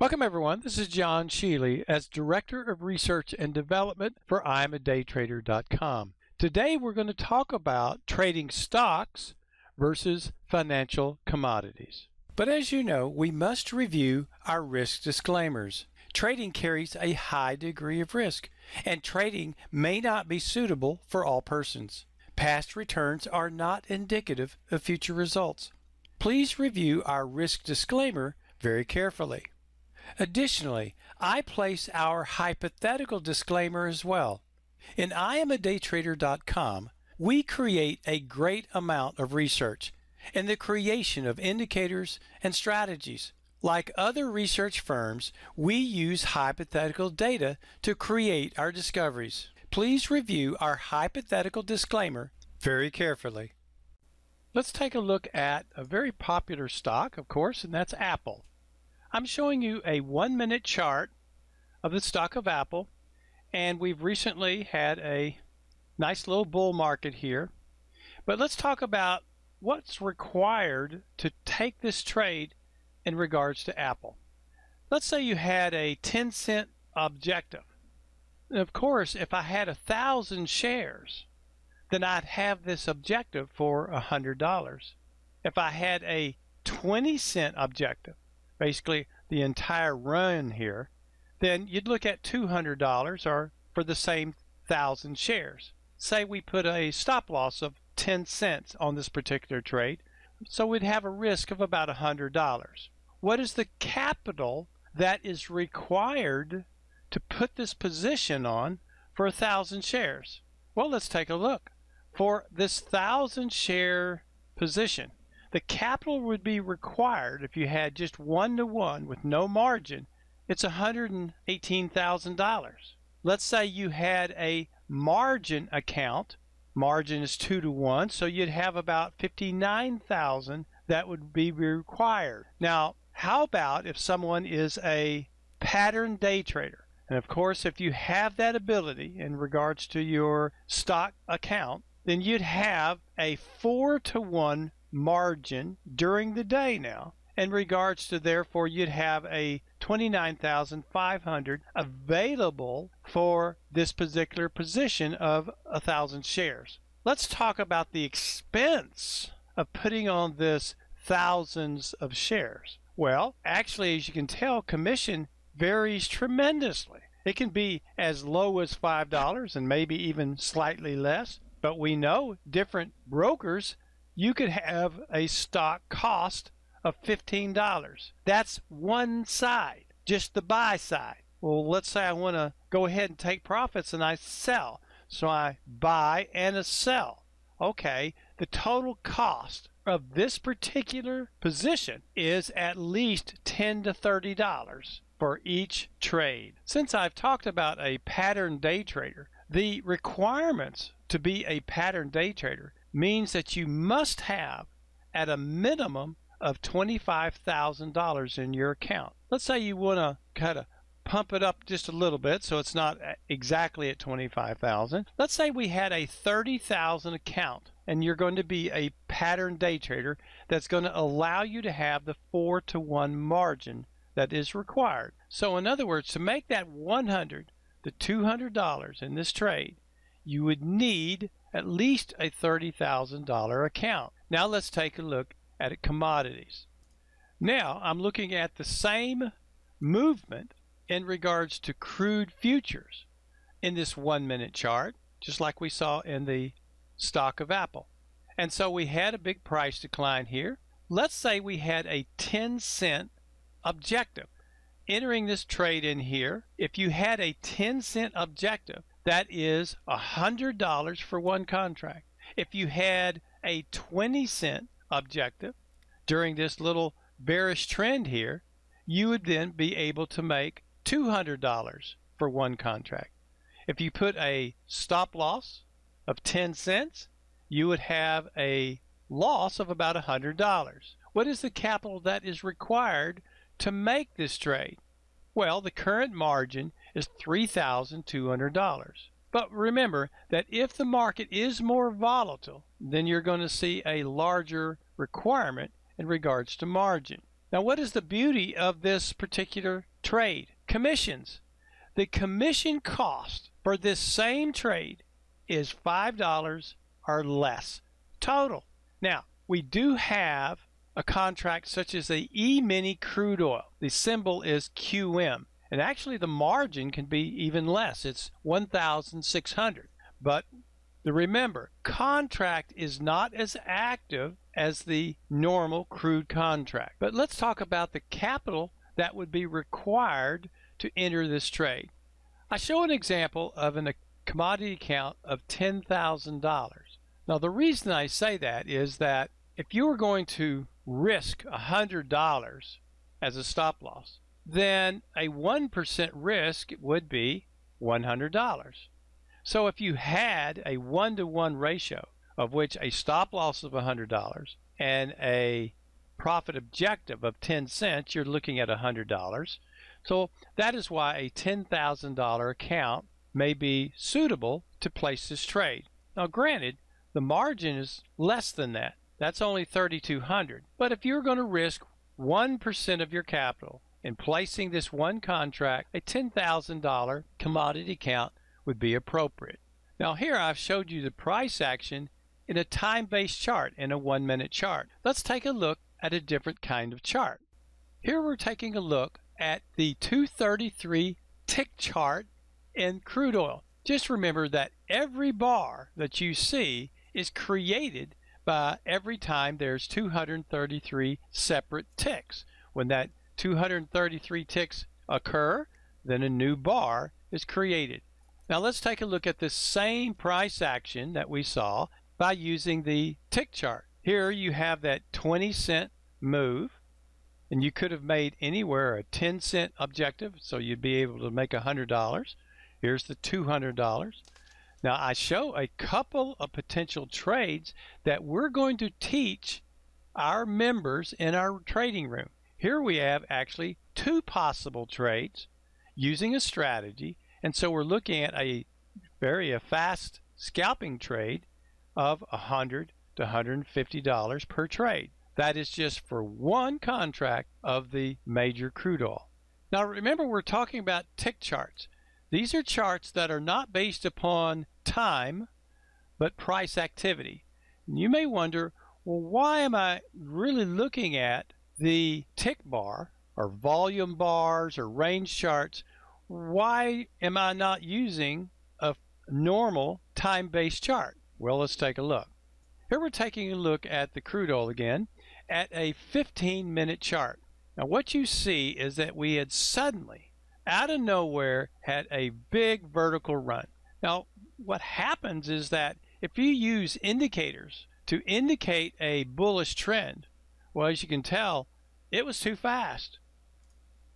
Welcome, everyone. This is John Sheely as Director of Research and Development for I'mADayTrader.com. Today, we're going to talk about trading stocks versus financial commodities. But as you know, we must review our risk disclaimers. Trading carries a high degree of risk, and trading may not be suitable for all persons. Past returns are not indicative of future results. Please review our risk disclaimer very carefully. Additionally, I place our hypothetical disclaimer as well. In IamADayTrader.com, we create a great amount of research in the creation of indicators and strategies. Like other research firms, we use hypothetical data to create our discoveries. Please review our hypothetical disclaimer very carefully. Let's take a look at a very popular stock, of course, and that's Apple. I'm showing you a one minute chart of the stock of Apple, and we've recently had a nice little bull market here. But let's talk about what's required to take this trade in regards to Apple. Let's say you had a 10 cent objective. And of course, if I had a thousand shares, then I'd have this objective for a hundred dollars. If I had a 20 cent objective, basically the entire run here, then you'd look at $200 or for the same thousand shares. Say we put a stop loss of 10 cents on this particular trade, so we'd have a risk of about $100. What is the capital that is required to put this position on for a thousand shares? Well, let's take a look. For this thousand share position, the capital would be required if you had just one to one with no margin. It's $118,000. Let's say you had a margin account. Margin is two to one, so you'd have about 59,000 that would be required. Now, how about if someone is a pattern day trader? And of course, if you have that ability in regards to your stock account, then you'd have a four to one margin during the day now. In regards to therefore you'd have a 29,500 available for this particular position of a thousand shares. Let's talk about the expense of putting on this thousands of shares. Well, actually, as you can tell, commission varies tremendously. It can be as low as $5 and maybe even slightly less, but we know different brokers you could have a stock cost of $15. That's one side, just the buy side. Well, let's say I want to go ahead and take profits and I sell. So I buy and a sell. Okay, the total cost of this particular position is at least 10 to $30 for each trade. Since I've talked about a pattern day trader, the requirements to be a pattern day trader means that you must have at a minimum of $25,000 in your account. Let's say you want to kind of pump it up just a little bit so it's not exactly at 25,000. Let's say we had a 30,000 account and you're going to be a pattern day trader that's going to allow you to have the 4 to 1 margin that is required. So in other words, to make that 100 to $200 in this trade, you would need at least a $30,000 account. Now let's take a look at commodities. Now I'm looking at the same movement in regards to crude futures in this one minute chart, just like we saw in the stock of Apple. And so we had a big price decline here. Let's say we had a 10 cent objective. Entering this trade in here, if you had a 10 cent objective, that is $100 for one contract. If you had a 20 cent objective during this little bearish trend here, you would then be able to make $200 for one contract. If you put a stop loss of 10 cents, you would have a loss of about $100. What is the capital that is required to make this trade? Well, the current margin is $3,200. But remember that if the market is more volatile, then you're going to see a larger requirement in regards to margin. Now, what is the beauty of this particular trade? Commissions. The commission cost for this same trade is $5 or less total. Now, we do have a contract such as the E-mini crude oil. The symbol is QM. And actually the margin can be even less. It's 1,600. But remember, contract is not as active as the normal crude contract. But let's talk about the capital that would be required to enter this trade. I show an example of an, a commodity account of $10,000. Now the reason I say that is that if you were going to risk $100 as a stop loss, then a 1% risk would be $100. So if you had a one to one ratio of which a stop loss of $100 and a profit objective of 10 cents, you're looking at $100. So that is why a $10,000 account may be suitable to place this trade. Now granted, the margin is less than that. That's only 3200. But if you're going to risk 1% of your capital in placing this one contract, a $10,000 commodity account would be appropriate. Now here I've showed you the price action in a time-based chart, in a one-minute chart. Let's take a look at a different kind of chart. Here we're taking a look at the 233 tick chart in crude oil. Just remember that every bar that you see is created by every time there's 233 separate ticks. When that 233 ticks occur, then a new bar is created. Now let's take a look at the same price action that we saw by using the tick chart. Here you have that 20 cent move and you could have made anywhere a 10 cent objective so you'd be able to make $100. Here's the $200. Now I show a couple of potential trades that we're going to teach our members in our trading room. Here we have actually two possible trades using a strategy and so we're looking at a very a fast scalping trade of 100 to $150 per trade. That is just for one contract of the major crude oil. Now remember we're talking about tick charts. These are charts that are not based upon time but price activity. And you may wonder, well why am I really looking at the tick bar or volume bars or range charts? Why am I not using a normal time-based chart? Well, let's take a look. Here we're taking a look at the crude oil again at a 15 minute chart. Now what you see is that we had suddenly, out of nowhere, had a big vertical run. Now what happens is that if you use indicators to indicate a bullish trend, well as you can tell, it was too fast.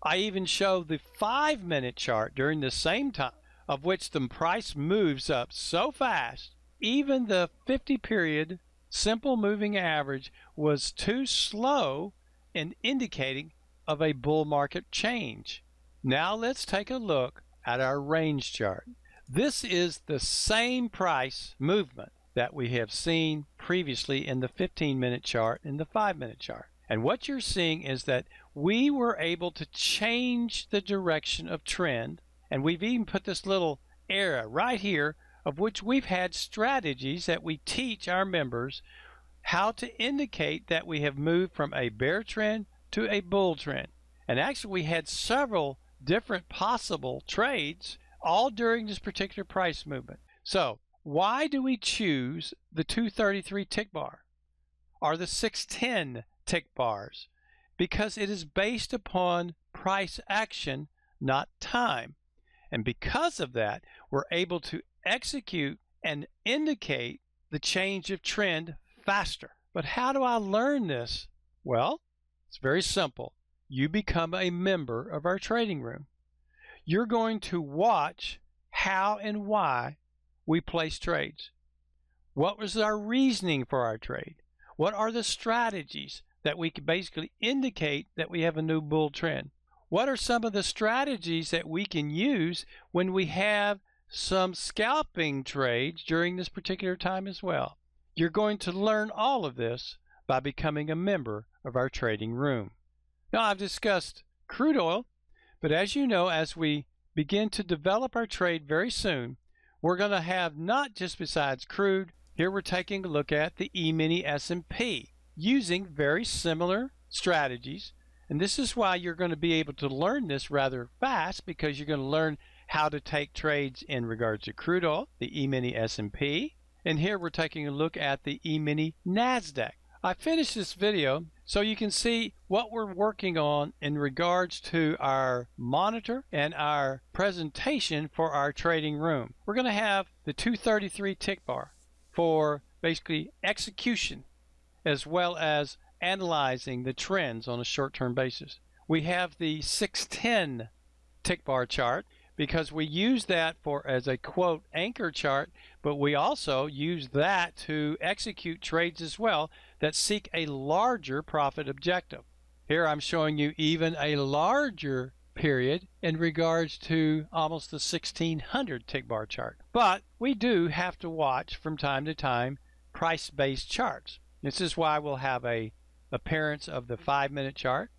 I even show the five minute chart during the same time of which the price moves up so fast, even the 50 period simple moving average was too slow in indicating of a bull market change. Now let's take a look at our range chart. This is the same price movement that we have seen previously in the 15 minute chart and the 5 minute chart. And what you're seeing is that we were able to change the direction of trend and we've even put this little area right here of which we've had strategies that we teach our members how to indicate that we have moved from a bear trend to a bull trend. And actually, we had several different possible trades all during this particular price movement. So, why do we choose the 233 tick bar or the 610 tick bars? Because it is based upon price action, not time. And because of that, we're able to execute and indicate the change of trend faster. But how do I learn this? Well, it's very simple. You become a member of our trading room. You're going to watch how and why we place trades. What was our reasoning for our trade? What are the strategies that we can basically indicate that we have a new bull trend? What are some of the strategies that we can use when we have some scalping trades during this particular time as well? You're going to learn all of this by becoming a member of our trading room. Now, I've discussed crude oil, but as you know, as we begin to develop our trade very soon, we're going to have not just besides crude, here we're taking a look at the E-mini S&P using very similar strategies. And this is why you're going to be able to learn this rather fast because you're going to learn how to take trades in regards to crude oil, the E-mini S&P, and here we're taking a look at the E-mini NASDAQ. I finished this video so you can see what we're working on in regards to our monitor and our presentation for our trading room. We're going to have the 233 tick bar for basically execution as well as analyzing the trends on a short-term basis. We have the 610 tick bar chart because we use that for as a quote anchor chart, but we also use that to execute trades as well that seek a larger profit objective. Here I'm showing you even a larger period in regards to almost the 1600 tick bar chart. But we do have to watch from time to time price-based charts. This is why we'll have a appearance of the 5 minute chart,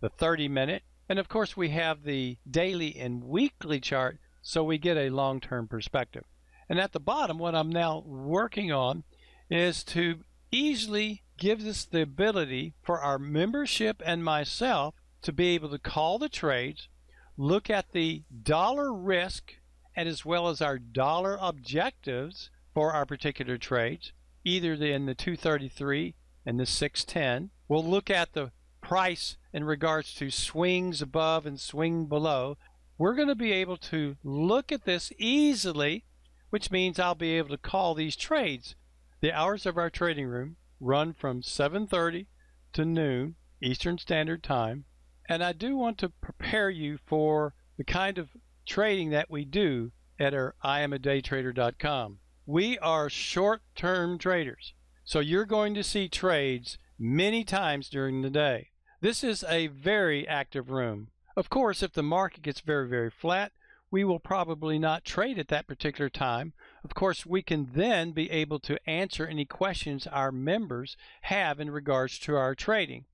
the 30 minute, and of course, we have the daily and weekly chart so we get a long-term perspective. And at the bottom, what I'm now working on is to easily give us the ability for our membership and myself to be able to call the trades, look at the dollar risk, and as well as our dollar objectives for our particular trades, either in the 233 and the 610. We'll look at the price in regards to swings above and swing below, we're going to be able to look at this easily, which means I'll be able to call these trades. The hours of our trading room run from 7.30 to noon Eastern Standard Time, and I do want to prepare you for the kind of trading that we do at our IamADayTrader.com. We are short-term traders, so you're going to see trades many times during the day. This is a very active room. Of course, if the market gets very, very flat, we will probably not trade at that particular time. Of course, we can then be able to answer any questions our members have in regards to our trading.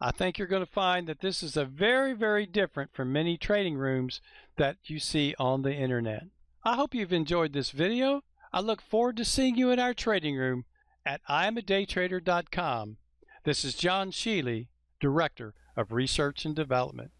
I think you're going to find that this is a very, very different from many trading rooms that you see on the internet. I hope you've enjoyed this video. I look forward to seeing you in our trading room at IamADayTrader.com. This is John Shealy Director of Research and Development.